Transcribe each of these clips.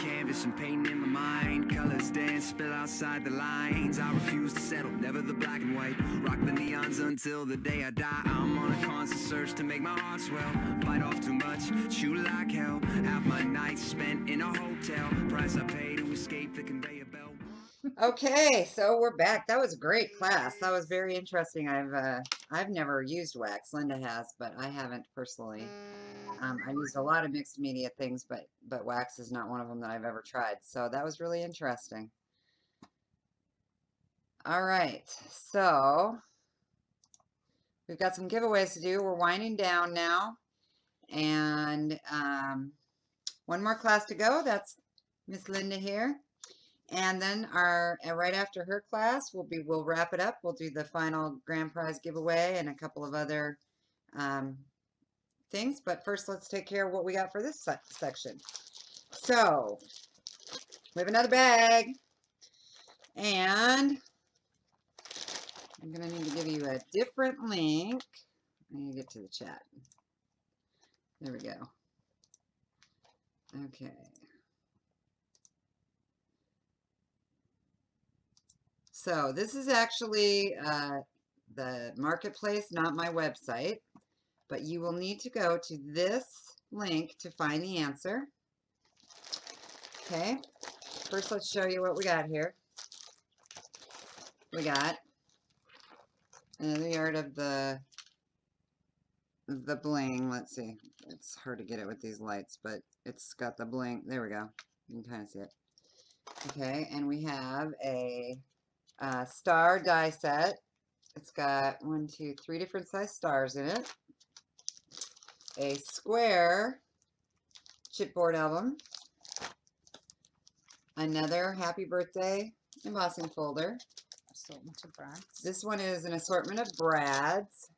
canvas and painting in my mind. Colors dance, spill outside the lines. I refuse to settle, never the black and white. Rock the neons until the day I die. I'm on a constant search to make my heart swell. Bite off too much, chew like hell. My nights spent in a hotel. Price I pay to escape the conveyor belt. Okay, so we're back. That was a great class. That was very interesting. I've uh, I've never used wax. Linda has, but I haven't personally. Um, I've used a lot of mixed media things, but but wax is not one of them that I've ever tried. So that was really interesting. All right, so we've got some giveaways to do. We're winding down now, and um, one more class to go. That's Miss Linda here. And then our right after her class, we'll be we'll wrap it up. We'll do the final grand prize giveaway and a couple of other um, things. But first, let's take care of what we got for this se section. So we have another bag, and I'm gonna need to give you a different link. I need to get to the chat. There we go. Okay. So this is actually uh, the marketplace, not my website, but you will need to go to this link to find the answer. Okay, first let's show you what we got here. We got another yard of the the bling. Let's see. It's hard to get it with these lights, but it's got the bling. There we go. You can kind of see it. Okay, and we have a uh, star die set. It's got one, two, three different size stars in it. A square chipboard album. Another happy birthday embossing folder. Assortment of brands. This one is an assortment of brads.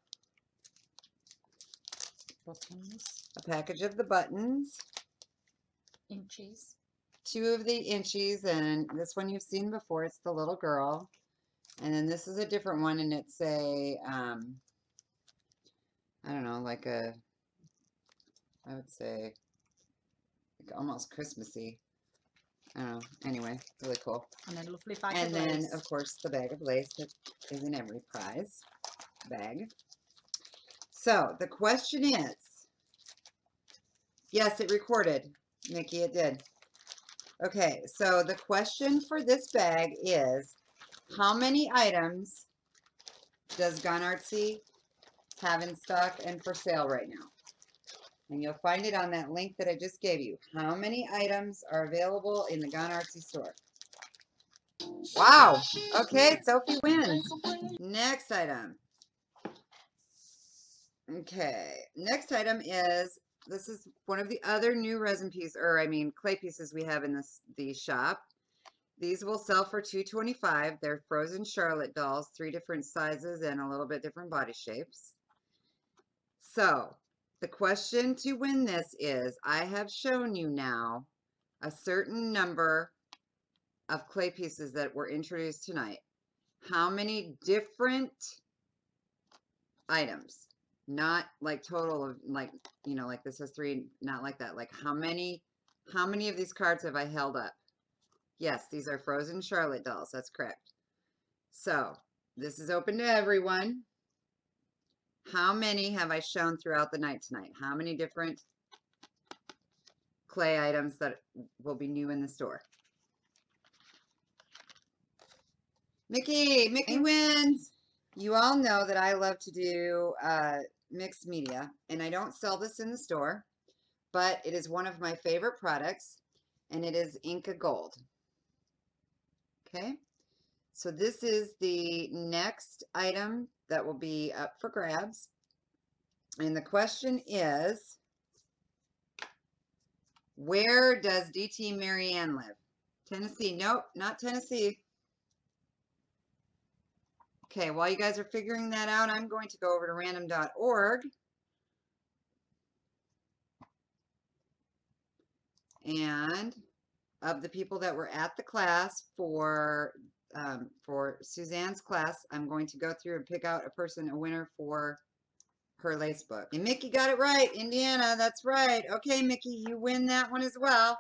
Buttons. A package of the buttons. Inchies. Two of the inchies, and this one you've seen before. It's the little girl. And then this is a different one, and it's a, um, I don't know, like a, I would say, like almost Christmassy. I don't know. Anyway, really cool. And a lovely bag And of then, lace. of course, the bag of lace that is in every prize bag. So the question is, yes, it recorded. Nikki, it did. Okay, so the question for this bag is, how many items does Gone Artsy have in stock and for sale right now? And you'll find it on that link that I just gave you. How many items are available in the Gone Artsy store? Wow. Okay, Sophie wins. Next item. Okay, next item is, this is one of the other new resin pieces, or I mean clay pieces we have in this the shop. These will sell for two twenty-five. They're frozen Charlotte dolls, three different sizes and a little bit different body shapes. So, the question to win this is, I have shown you now a certain number of clay pieces that were introduced tonight. How many different items? Not like total of like, you know, like this is three, not like that. Like how many, how many of these cards have I held up? Yes, these are frozen Charlotte dolls. That's correct. So this is open to everyone. How many have I shown throughout the night tonight? How many different clay items that will be new in the store? Mickey, Mickey wins. You all know that I love to do uh, mixed media, and I don't sell this in the store, but it is one of my favorite products, and it is Inka Gold. Okay, so this is the next item that will be up for grabs. And the question is, where does DT Marianne live? Tennessee. Nope, not Tennessee. Okay, while you guys are figuring that out, I'm going to go over to random.org. And of the people that were at the class for um, for Suzanne's class, I'm going to go through and pick out a person, a winner for her lace book. And Mickey got it right. Indiana, that's right. Okay, Mickey, you win that one as well.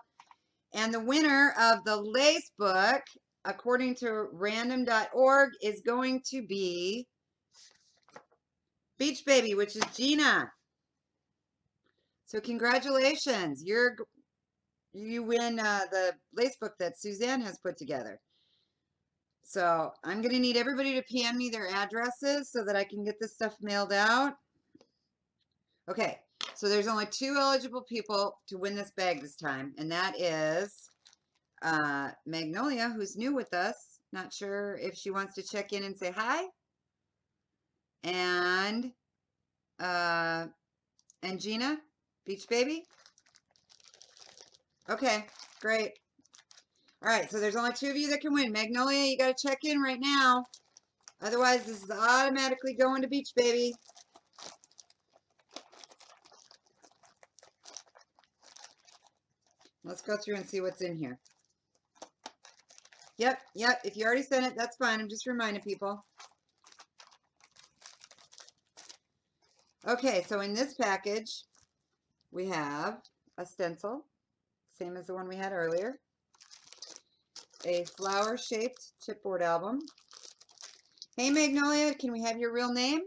And the winner of the lace book, according to random.org, is going to be Beach Baby, which is Gina. So congratulations. You're you win uh, the lace book that Suzanne has put together. So I'm going to need everybody to PM me their addresses so that I can get this stuff mailed out. Okay, so there's only two eligible people to win this bag this time, and that is uh, Magnolia, who's new with us. Not sure if she wants to check in and say hi. And uh, and Gina, Beach Baby. Okay, great. All right, so there's only two of you that can win. Magnolia, you got to check in right now. Otherwise, this is automatically going to Beach Baby. Let's go through and see what's in here. Yep, yep. If you already sent it, that's fine. I'm just reminding people. Okay, so in this package, we have a stencil, same as the one we had earlier, a flower-shaped chipboard album. Hey, Magnolia, can we have your real name?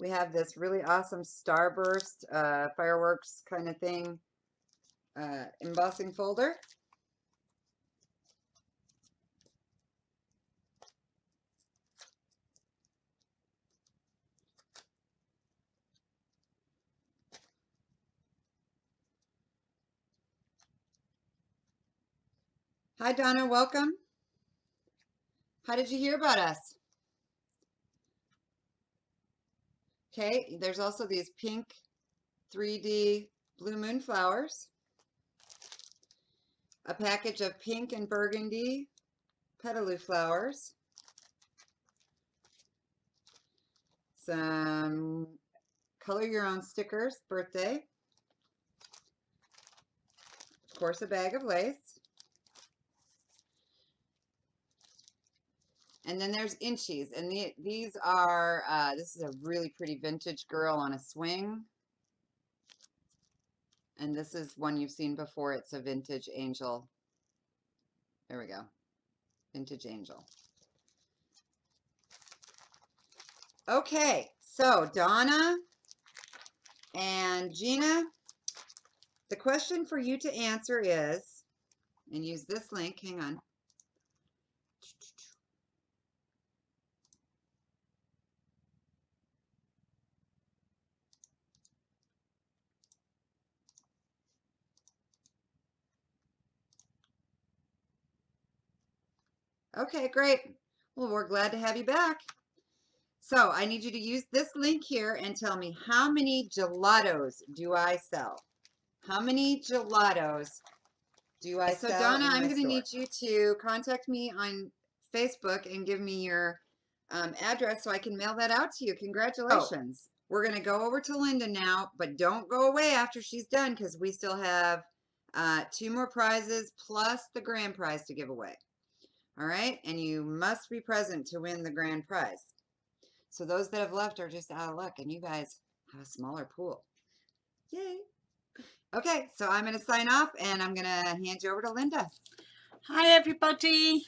We have this really awesome starburst uh, fireworks kind of thing uh, embossing folder. Hi, Donna. Welcome. How did you hear about us? Okay, there's also these pink 3D blue moon flowers. A package of pink and burgundy petaloo flowers. Some color your own stickers, birthday. Of course, a bag of lace. And then there's inchies, and the, these are, uh, this is a really pretty vintage girl on a swing. And this is one you've seen before. It's a vintage angel. There we go. Vintage angel. Okay, so Donna and Gina, the question for you to answer is, and use this link, hang on. Okay, great. Well, we're glad to have you back. So I need you to use this link here and tell me how many gelatos do I sell? How many gelatos do I so sell So Donna, I'm going to need you to contact me on Facebook and give me your um, address so I can mail that out to you. Congratulations. We're going to go over to Linda now, but don't go away after she's done because we still have uh, two more prizes plus the grand prize to give away. All right. And you must be present to win the grand prize. So those that have left are just out of luck and you guys have a smaller pool. Yay. Okay. So I'm going to sign off and I'm going to hand you over to Linda. Hi everybody.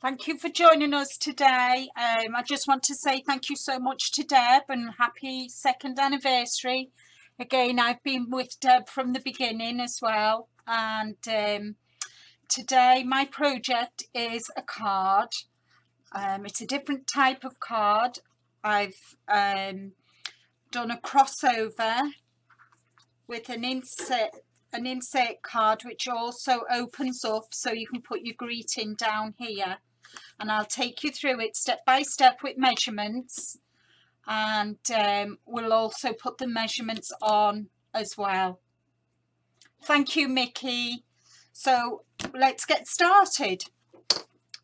Thank you for joining us today. Um, I just want to say thank you so much to Deb and happy second anniversary. Again, I've been with Deb from the beginning as well. And um, today my project is a card. Um, it's a different type of card. I've um, done a crossover with an insert an insert card which also opens up so you can put your greeting down here and I'll take you through it step by step with measurements and um, we'll also put the measurements on as well. Thank you Mickey. So let's get started.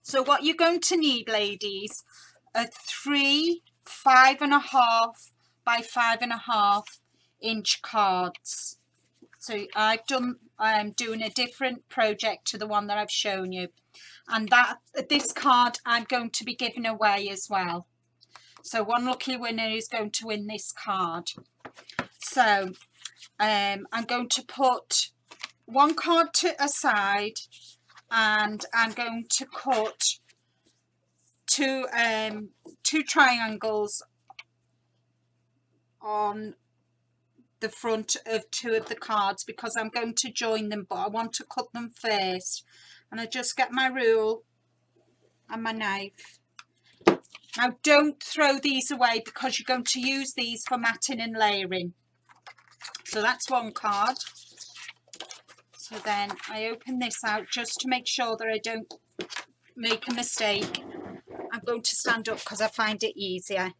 So what you're going to need ladies are three five and a half by five and a half inch cards. So I've done, I'm doing a different project to the one that I've shown you. And that this card I'm going to be giving away as well. So one lucky winner is going to win this card. So um, I'm going to put one card to a side and I'm going to cut two um two triangles on the front of two of the cards because I'm going to join them but I want to cut them first. And I just get my rule and my knife. Now don't throw these away because you're going to use these for matting and layering. So that's one card so then I open this out just to make sure that I don't make a mistake. I'm going to stand up because I find it easier.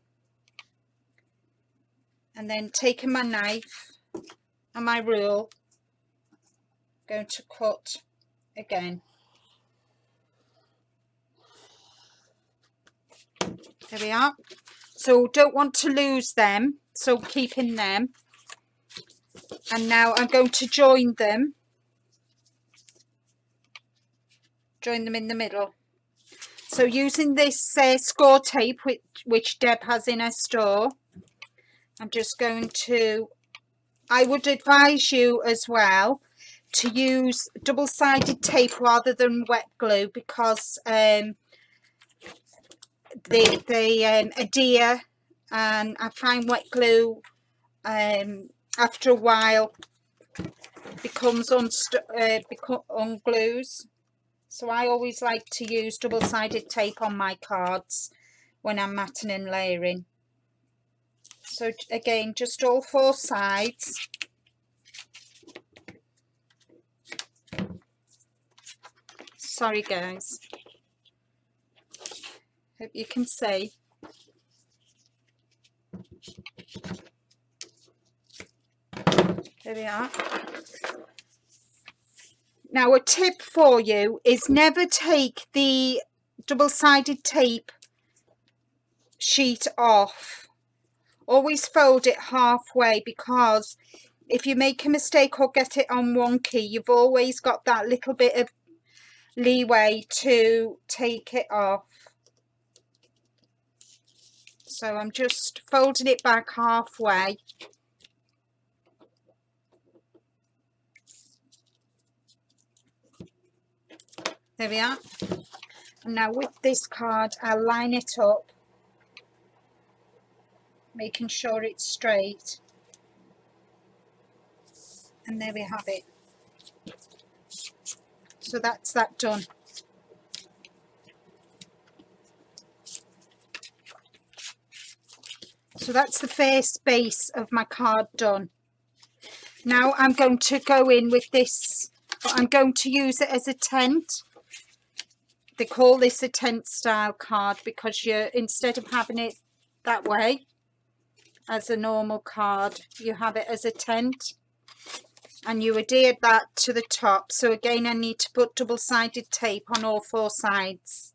And then taking my knife and my rule I'm going to cut again. There we are. So don't want to lose them so keeping them. And now I'm going to join them join them in the middle so using this uh, score tape which, which Deb has in her store I'm just going to, I would advise you as well to use double-sided tape rather than wet glue because um, they, they um, adhere and I find wet glue um, after a while becomes unst uh, unglues. So I always like to use double-sided tape on my cards when I'm matting and layering. So again just all four sides. Sorry guys. Hope you can see. There we are now a tip for you is never take the double-sided tape sheet off. Always fold it halfway because if you make a mistake or get it on wonky you've always got that little bit of leeway to take it off. So I'm just folding it back halfway there we are. Now with this card I'll line it up making sure it's straight. And there we have it. So that's that done. So that's the first base of my card done. Now I'm going to go in with this I'm going to use it as a tent they call this a tent style card because you instead of having it that way as a normal card you have it as a tent. And you adhered that to the top. So again I need to put double-sided tape on all four sides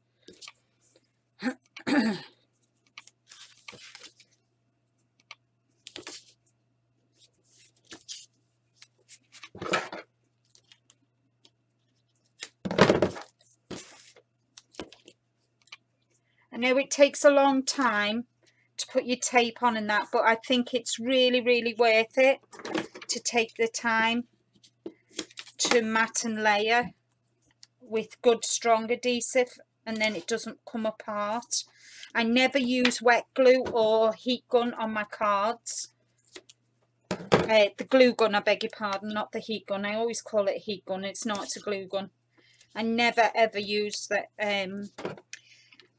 I know it takes a long time to put your tape on and that but I think it's really really worth it to take the time to mat and layer with good strong adhesive and then it doesn't come apart. I never use wet glue or heat gun on my cards. Uh, the glue gun I beg your pardon not the heat gun. I always call it heat gun. It's not it's a glue gun. I never ever use that um,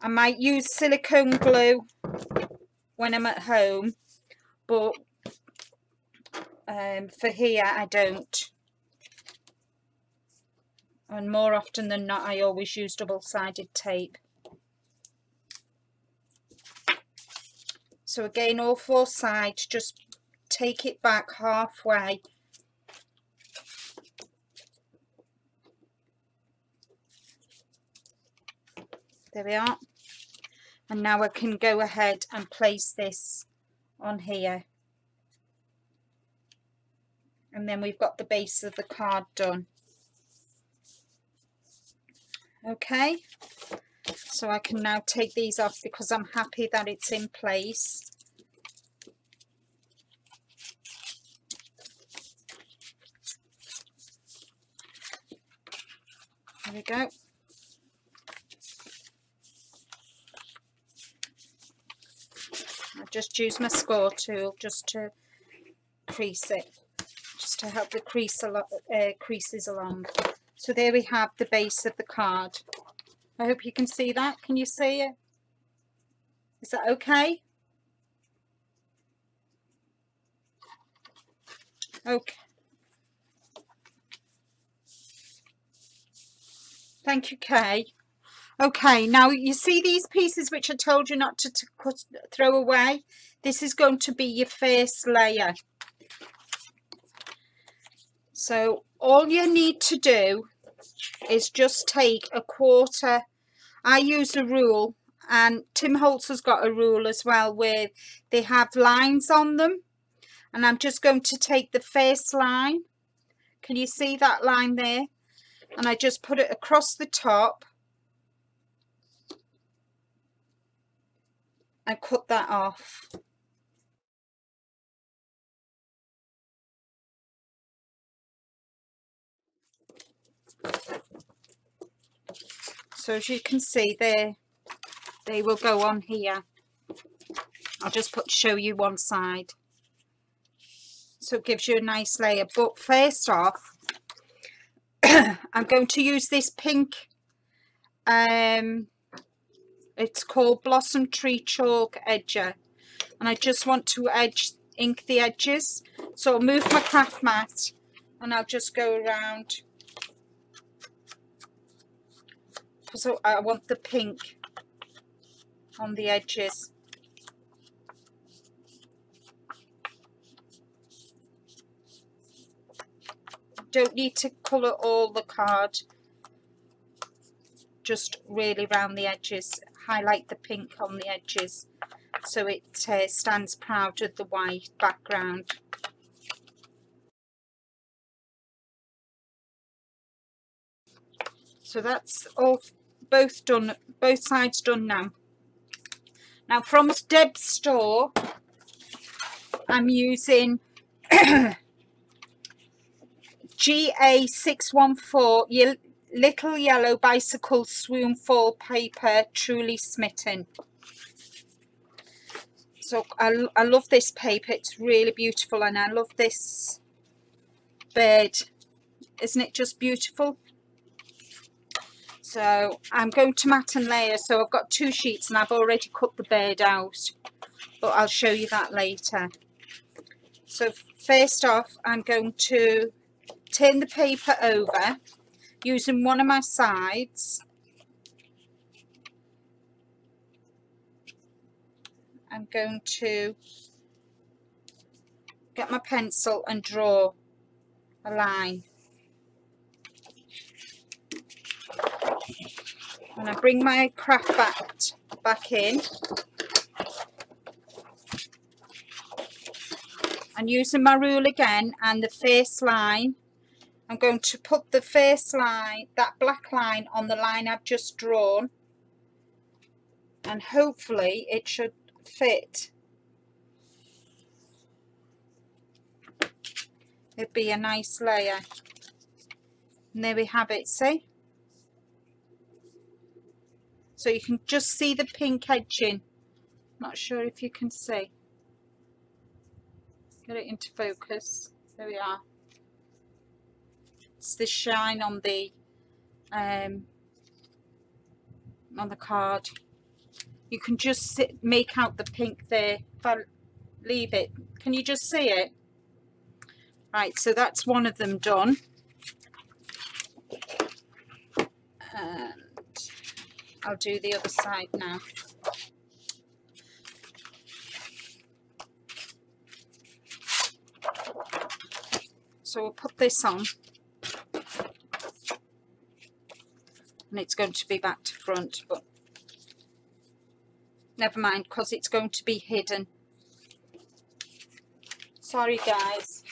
I might use silicone glue when I'm at home but um, for here I don't. And more often than not I always use double-sided tape. So again all four sides just take it back halfway. There we are and now I can go ahead and place this on here. And then we've got the base of the card done. Okay. So I can now take these off because I'm happy that it's in place. There we go. I just use my score tool just to crease it, just to help the crease a lot, uh, creases along. So there we have the base of the card. I hope you can see that. Can you see it? Is that okay? Okay. Thank you, Kay. Okay, now you see these pieces which I told you not to, to cut, throw away? This is going to be your first layer. So all you need to do is just take a quarter. I use a rule and Tim Holtz has got a rule as well where they have lines on them and I'm just going to take the first line can you see that line there and I just put it across the top and cut that off. So as you can see there they will go on here. I'll just put show you one side. So it gives you a nice layer. But first off I'm going to use this pink um it's called blossom tree chalk edger. And I just want to edge ink the edges. So I'll move my craft mat and I'll just go around. So I want the pink on the edges. Don't need to colour all the card. Just really round the edges highlight the pink on the edges so it uh, stands proud of the white background. So that's all both done both sides done now. Now from Deb's store I'm using GA614 Little Yellow Bicycle Swoon Foil Paper Truly Smitten. So I, I love this paper, it's really beautiful and I love this bird. Isn't it just beautiful? So I'm going to mat and layer. So I've got two sheets and I've already cut the bird out. But I'll show you that later. So first off, I'm going to turn the paper over using one of my sides. I'm going to get my pencil and draw a line. And I bring my craft back back in. And using my rule again and the first line I'm going to put the first line, that black line on the line I've just drawn and hopefully it should fit. It'd be a nice layer. And there we have it, see? So you can just see the pink edging. Not sure if you can see. Get it into focus. There we are the shine on the um, on the card. You can just sit, make out the pink there if I leave it. Can you just see it? Right so that's one of them done. And I'll do the other side now. So we'll put this on and it's going to be back to front but never mind because it's going to be hidden sorry guys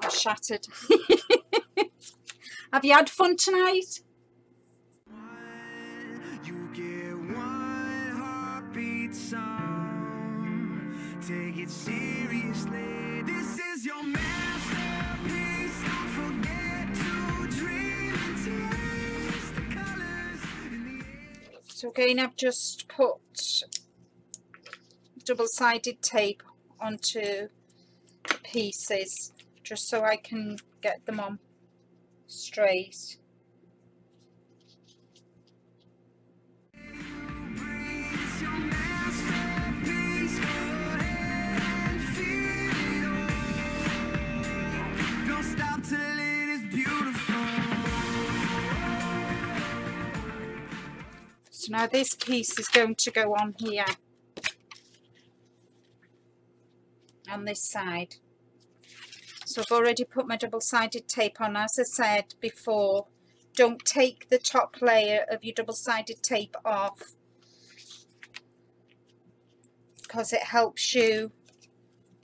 I'm shattered have you had fun tonight. Take it seriously. So again, I've just put double-sided tape onto pieces just so I can get them on straight. Now this piece is going to go on here on this side. So I've already put my double-sided tape on. As I said before, don't take the top layer of your double-sided tape off because it helps you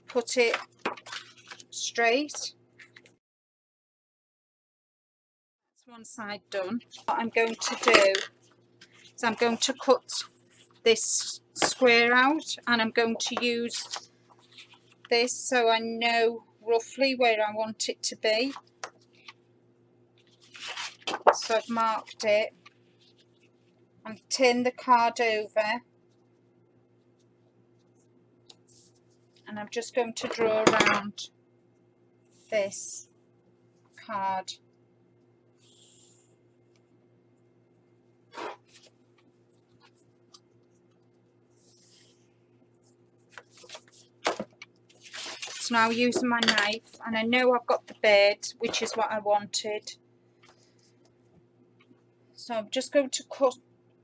put it straight. That's one side done. What I'm going to do is I'm going to cut this square out and I'm going to use this so I know roughly where I want it to be. So I've marked it and turn the card over and I'm just going to draw around this card. So now using my knife and I know I've got the bed which is what I wanted. So I'm just going to cut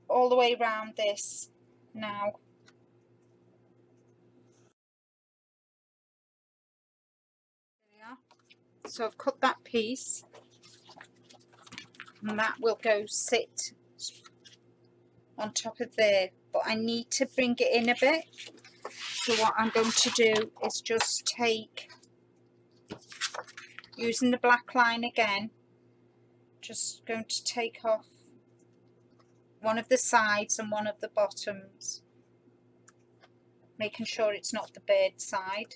all the way around this now. So I've cut that piece and that will go sit on top of there but I need to bring it in a bit so what I'm going to do is just take using the black line again just going to take off one of the sides and one of the bottoms making sure it's not the bird side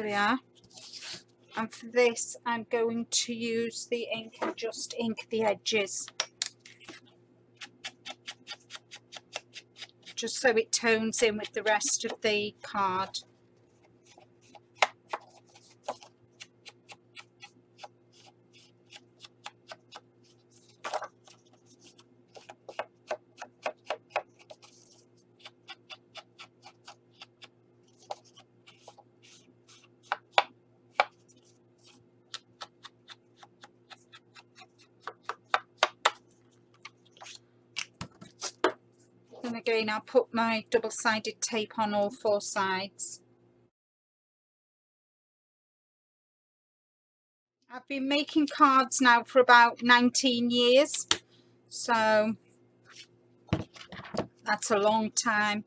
There we are. And for this, I'm going to use the ink and just ink the edges. Just so it tones in with the rest of the card. I'll put my double-sided tape on all four sides. I've been making cards now for about 19 years, so that's a long time.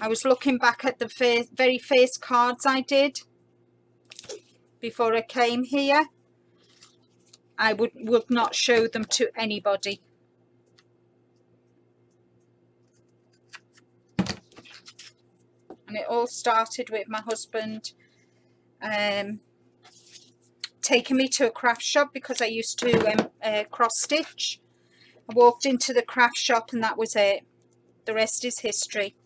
I was looking back at the very first cards I did before I came here. I would, would not show them to anybody. And it all started with my husband um, taking me to a craft shop because I used to um, uh, cross stitch. I walked into the craft shop and that was it. The rest is history.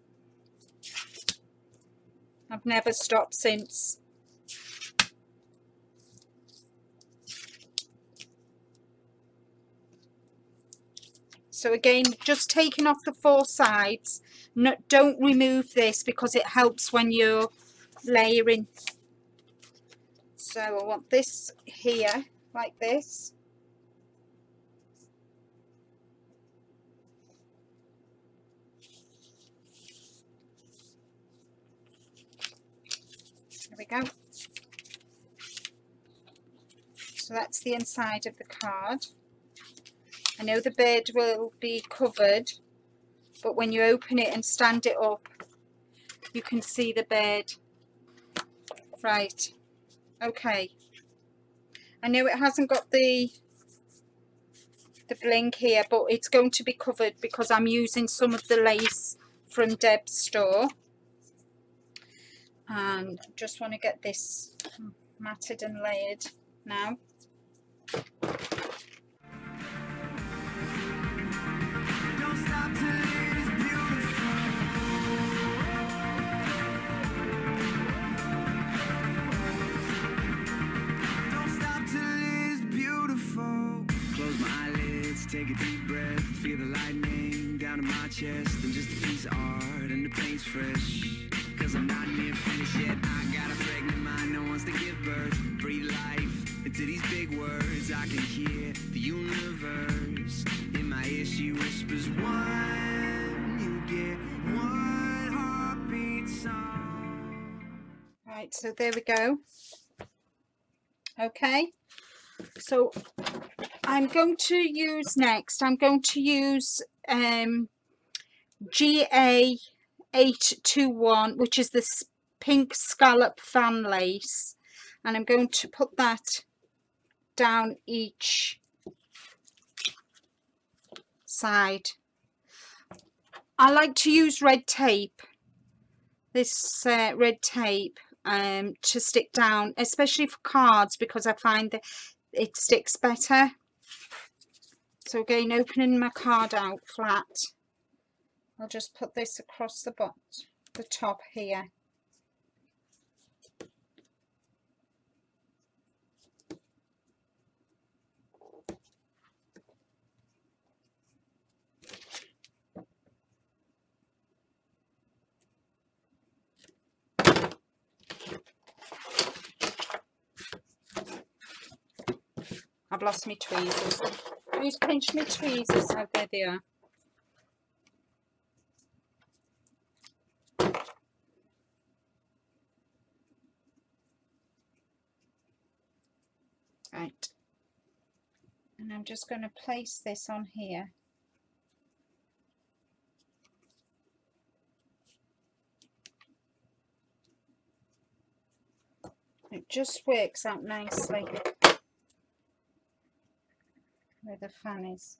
I've never stopped since. So again, just taking off the four sides. No, don't remove this because it helps when you're layering. So I want this here, like this. There we go. So that's the inside of the card. I know the bird will be covered, but when you open it and stand it up, you can see the bird. Right, okay. I know it hasn't got the the bling here but it's going to be covered because I'm using some of the lace from Deb's store and just want to get this matted and layered now take a deep breath, feel the lightning down in my chest. I'm just a piece of art and the paint's fresh. Cause I'm not near finished yet. I got a pregnant mind that wants to give birth. Breathe life into these big words. I can hear the universe in my ear. She whispers, one, you get one heartbeat song. Right, so there we go. Okay, so I'm going to use next, I'm going to use um, GA821, which is this pink scallop fan lace, and I'm going to put that down each side. I like to use red tape this uh, red tape um, to stick down, especially for cards because I find that it sticks better. So again, opening my card out flat, I'll just put this across the bot, the top here. I've lost my tweezers. Who's pinched my tweezers? Oh, there they are. Right. And I'm just going to place this on here. It just works out nicely the fan is.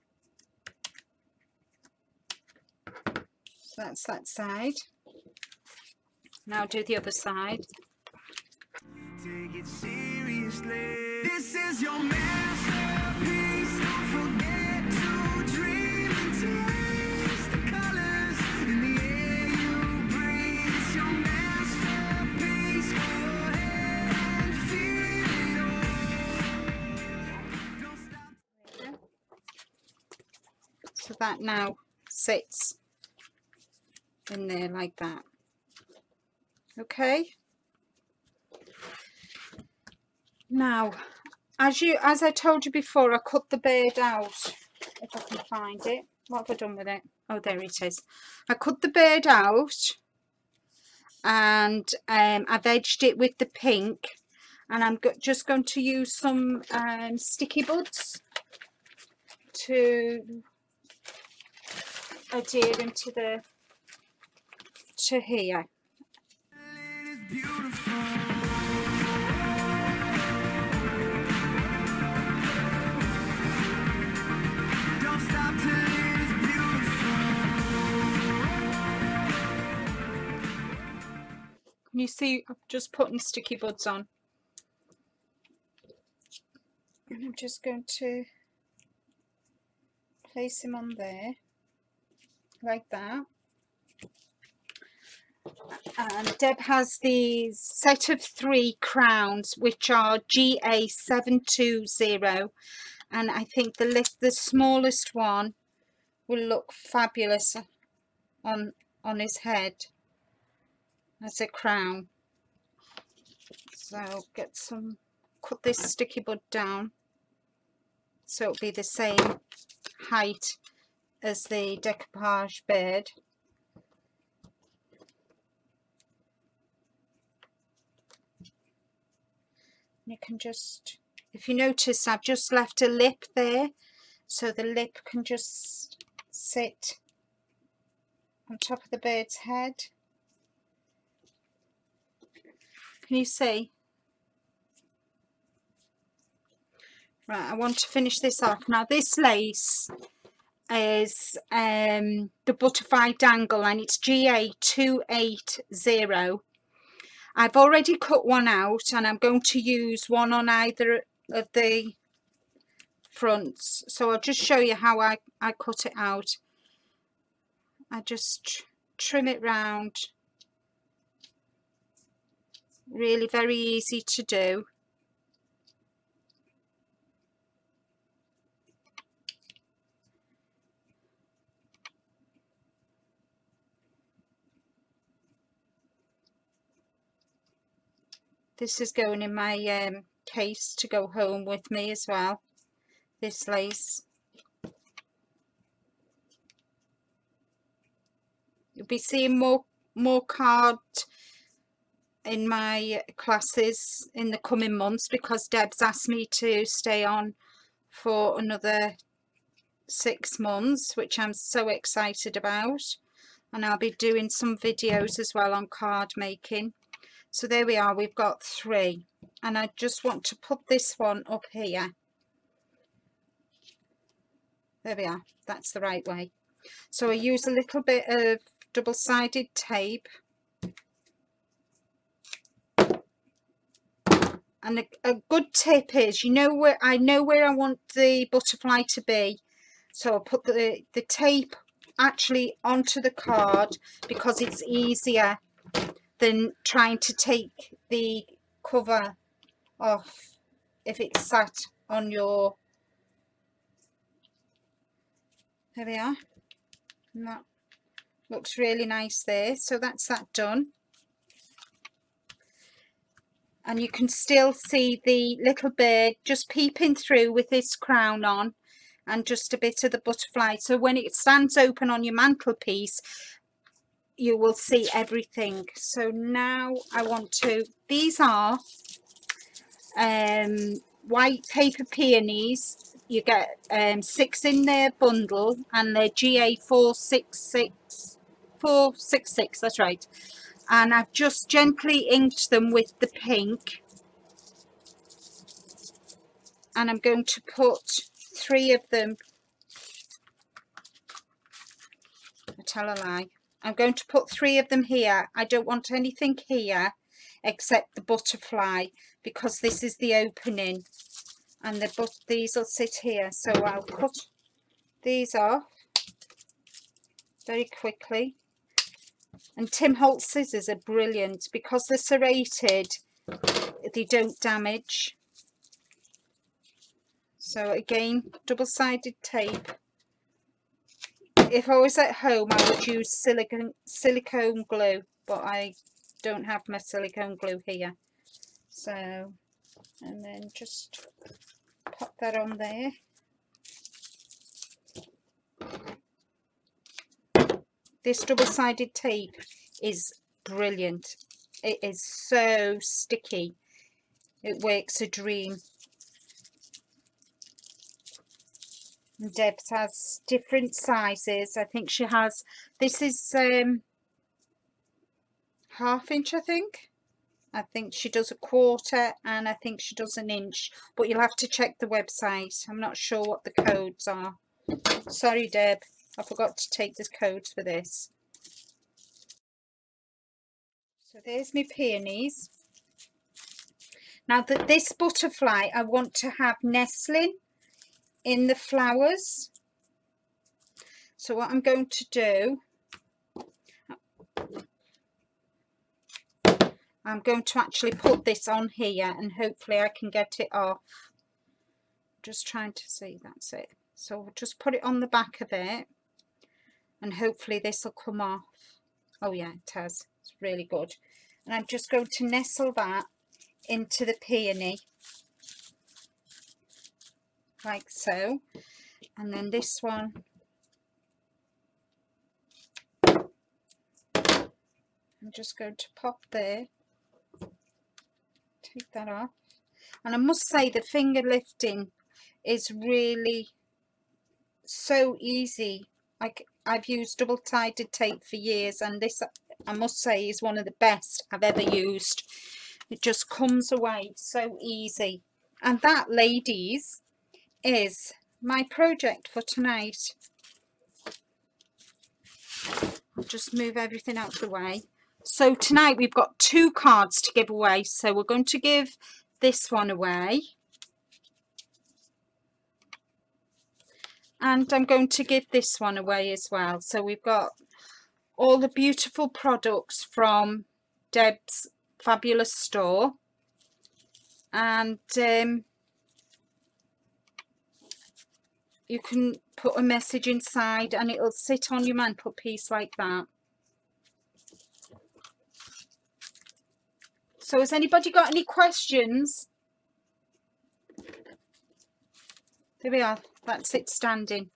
So that's that side. Now do the other side. This is your masterpiece. Don't forget to dream that now sits in there like that. Okay. Now, as you as I told you before, I cut the bird out. If I can find it. What have I done with it? Oh, there it is. I cut the bird out and um, I've edged it with the pink and I'm go just going to use some um, sticky buds to adhere to the to here. You see I'm just putting sticky buds on? And I'm just going to place them on there like that. And Deb has these set of three crowns which are GA720 and I think the lit the smallest one will look fabulous on on his head as a crown. So get some, cut this sticky bud down so it'll be the same height as the decoupage bird. You can just, if you notice I've just left a lip there so the lip can just sit on top of the bird's head. Can you see? Right, I want to finish this off. Now this lace is um, the butterfly dangle and it's GA280. I've already cut one out and I'm going to use one on either of the fronts. So I'll just show you how I, I cut it out. I just trim it round. Really very easy to do. This is going in my um, case to go home with me as well. This lace. You'll be seeing more more card in my classes in the coming months because Deb's asked me to stay on for another six months which I'm so excited about and I'll be doing some videos as well on card making so there we are we've got three. And I just want to put this one up here. There we are that's the right way. So I use a little bit of double-sided tape. And a, a, good tip is you know where I know where I want the butterfly to be. So I'll put the the tape actually onto the card because it's easier than trying to take the cover off if it's sat on your there we are. And that looks really nice there. So that's that done. And you can still see the little bird just peeping through with his crown on and just a bit of the butterfly. So when it stands open on your mantelpiece you will see everything. So now I want to these are um, white paper peonies. You get um, six in their bundle and they're GA 466 466 that's right. And I've just gently inked them with the pink. And I'm going to put three of them. I tell a lie I'm going to put three of them here. I don't want anything here except the butterfly because this is the opening. And the but these will sit here. So I'll cut these off very quickly. And Tim Holtz scissors are brilliant because they're serrated they don't damage. So again double-sided tape if I was at home, I would use silicone, silicone glue, but I don't have my silicone glue here. So, and then just pop that on there. This double-sided tape is brilliant. It is so sticky. It works a dream. Debs has different sizes. I think she has, this is um, half inch, I think. I think she does a quarter and I think she does an inch. But you'll have to check the website. I'm not sure what the codes are. Sorry, Deb. I forgot to take the codes for this. So there's my peonies. Now that this butterfly I want to have nestling in the flowers. So what I'm going to do, I'm going to actually put this on here and hopefully I can get it off. Just trying to see, that's it. So we'll just put it on the back of it and hopefully this will come off. Oh yeah, it has. It's really good. And I'm just going to nestle that into the peony like so. And then this one. I'm just going to pop there. Take that off. And I must say the finger lifting is really so easy. Like I've used double-sided tape for years and this I must say is one of the best I've ever used. It just comes away so easy. And that ladies is my project for tonight. I'll just move everything out of the way. So tonight we've got two cards to give away. So we're going to give this one away. And I'm going to give this one away as well. So we've got all the beautiful products from Deb's fabulous store. And um, you can put a message inside and it'll sit on your mantelpiece like that. So has anybody got any questions? There we are. That's it standing.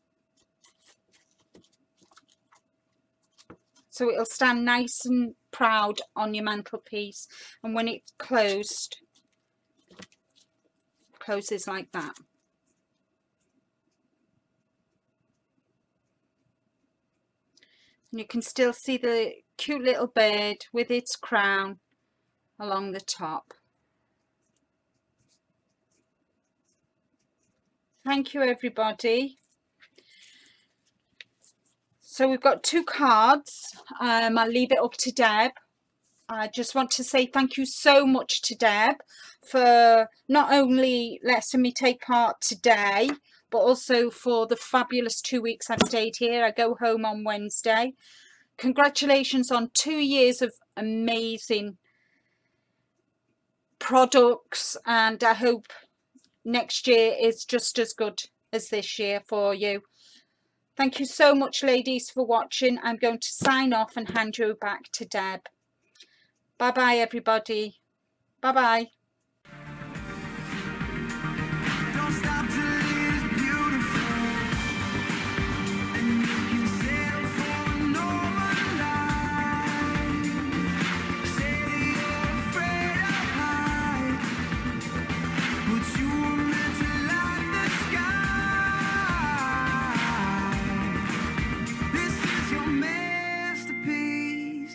So it'll stand nice and proud on your mantelpiece. And when it's closed, closes like that. You can still see the cute little bird with its crown along the top. Thank you everybody. So we've got two cards. Um, I'll leave it up to Deb. I just want to say thank you so much to Deb for not only letting me take part today, but also for the fabulous two weeks I've stayed here. I go home on Wednesday. Congratulations on two years of amazing products and I hope next year is just as good as this year for you. Thank you so much ladies for watching. I'm going to sign off and hand you back to Deb. Bye bye everybody. Bye bye.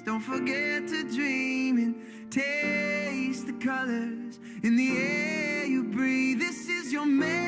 Don't forget to dream colors in the air you breathe. This is your man.